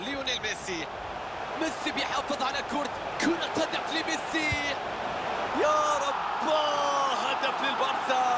ليونيل ميسي. ميسي بيحافظ على كرة. كرة هدف لميسي. يا رب هدف للبارسا.